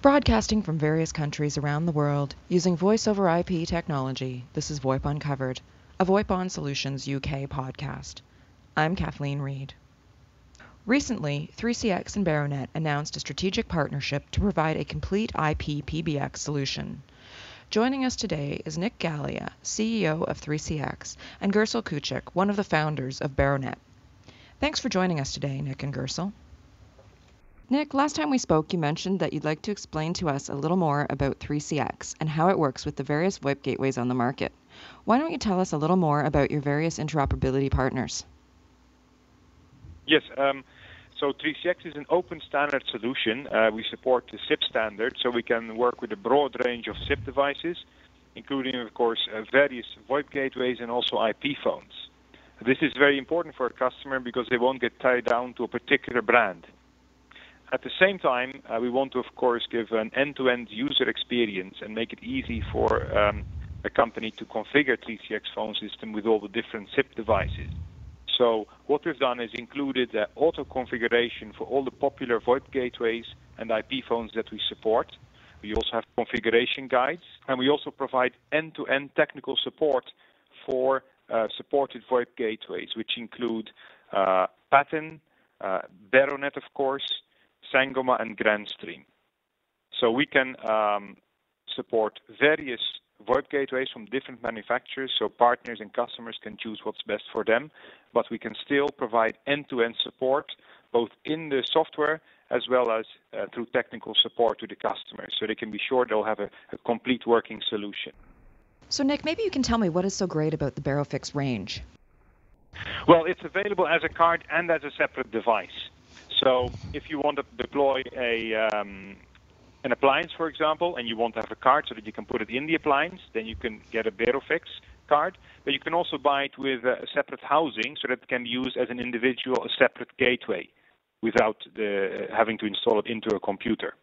Broadcasting from various countries around the world using voice over IP technology, this is VoIP Uncovered, a VoIPon Solutions UK podcast. I'm Kathleen Reed. Recently, 3CX and Beronet announced a strategic partnership to provide a complete IP PBX solution. Joining us today is Nick Galea, CEO of 3CX, and Gürsel Kücük, one of the founders of Beronet. Thanks for joining us today, Nick and Gürsel. Nick, last time we spoke, you mentioned that you'd like to explain to us a little more about 3CX and how it works with the various VoIP gateways on the market. Why don't you tell us a little more about your various interoperability partners? Yes. Um, so 3CX is an open standard solution. Uh, we support the SIP standard, so we can work with a broad range of SIP devices, including, of course, uh, various VoIP gateways and also IP phones. This is very important for a customer because they won't get tied down to a particular brand. At the same time, uh, we want to, of course, give an end-to-end user experience and make it easy for um, a company to configure 3CX phone system with all the different SIP devices. So what we've done is included uh, auto configuration for all the popular VoIP gateways and IP phones that we support. We also have configuration guides, and we also provide end-to-end technical support for uh, supported VoIP gateways, which include uh, Patton, uh, Beronet, of course, Sangoma, and Grandstream. So we can um, support various VoIP gateways from different manufacturers, so partners and customers can choose what's best for them. But we can still provide end-to-end support, both in the software as well as uh, through technical support to the customers, so they can be sure they'll have a, a complete working solution. So, Nick, maybe you can tell me what is so great about the Berofix range? Well, it's available as a card and as a separate device. So if you want to deploy a um, an appliance, for example, and you want to have a card so that you can put it in the appliance, then you can get a Berofix card. But you can also buy it with a separate housing so that it can be used as an individual, a separate gateway, without the, having to install it into a computer.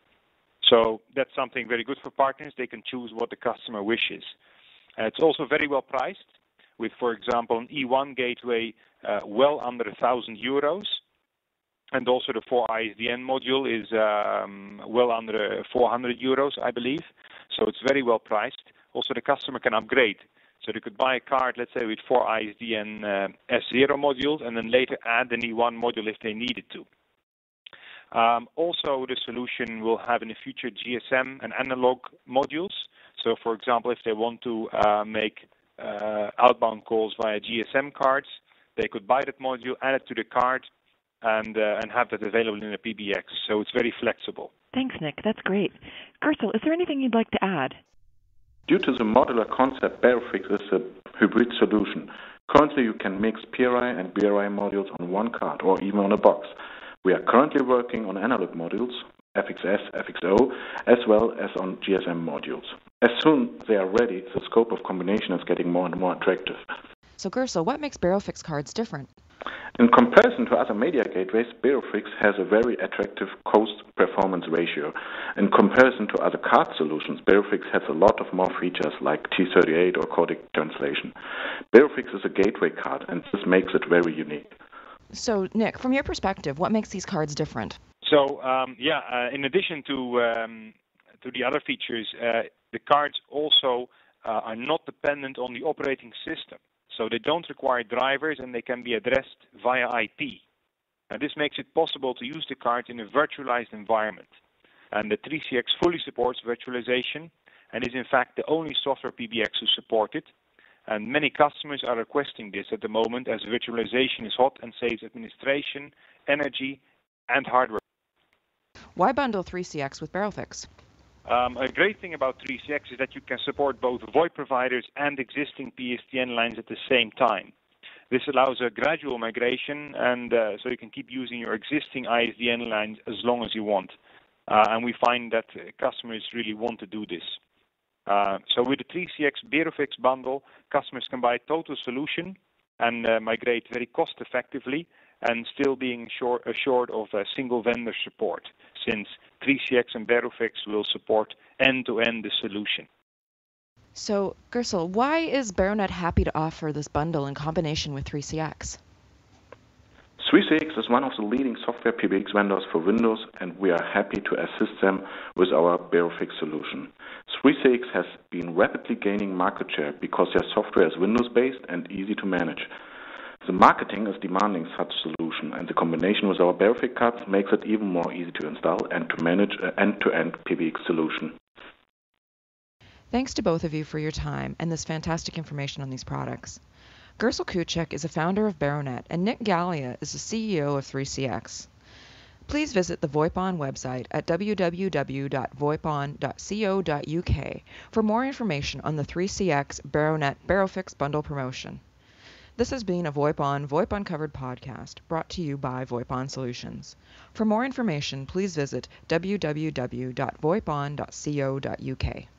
So that's something very good for partners. They can choose what the customer wishes. Uh, it's also very well priced, with, for example, an E1 gateway uh, well under a thousand euros and also the 4ISDN module is um, well under 400 euros, I believe. So it's very well priced. Also, the customer can upgrade. So they could buy a card, let's say, with 4ISDN uh, S0 modules, and then later add an E1 module if they needed to. Um, also, the solution will have in the future GSM and analog modules. So, for example, if they want to uh, make uh, outbound calls via GSM cards, they could buy that module, add it to the card, and uh, and have that available in a PBX. So it's very flexible. Thanks, Nick. That's great. Gürsel, is there anything you'd like to add? Due to the modular concept, Berofix is a hybrid solution. Currently, you can mix PRI and BRI modules on one card or even on a box. We are currently working on analog modules, FXS, FXO, as well as on GSM modules. As soon as they are ready, the scope of combination is getting more and more attractive. So, Gürsel, what makes Berofix cards different? In comparison to other media gateways, Berofix has a very attractive cost-performance ratio. In comparison to other card solutions, Berofix has a lot of more features like T38 or codec translation. Berofix is a gateway card, and this makes it very unique. So, Nick, from your perspective, what makes these cards different? So, um, yeah, uh, in addition to um, to the other features, uh, the cards also uh, are not dependent on the operating system. So they don't require drivers and they can be addressed via IP. And this makes it possible to use the card in a virtualized environment. And the 3CX fully supports virtualization and is in fact the only software PBX to support it. And many customers are requesting this at the moment as virtualization is hot and saves administration, energy, and hardware. Why bundle 3CX with Berofix? Um, a great thing about 3CX is that you can support both VoIP providers and existing PSTN lines at the same time. This allows a gradual migration, and uh, so you can keep using your existing ISDN lines as long as you want. Uh, and we find that customers really want to do this. Uh, so with the 3CX Berofix bundle, customers can buy a total solution and uh, migrate very cost effectively and still being assured of a single vendor support, since 3CX and Berofix will support end-to-end the solution. So, Gürsel, why is Beronet happy to offer this bundle in combination with 3CX? 3CX is one of the leading software PBX vendors for Windows, and we are happy to assist them with our Berofix solution. 3CX has been rapidly gaining market share because their software is Windows-based and easy to manage. The marketing is demanding such solution, and the combination with our Berofix cards makes it even more easy to install and to manage an end-to-end PBX solution. Thanks to both of you for your time and this fantastic information on these products. Gürsel Kücük is a founder of Beronet, and Nick Galea is the CEO of 3CX. Please visit the VoIPON website at www.voipon.co.uk for more information on the 3CX Beronet Berofix bundle promotion. This has been a VoIP VoIP Uncovered podcast brought to you by VoIP Solutions. For more information, please visit www.voipon.co.uk.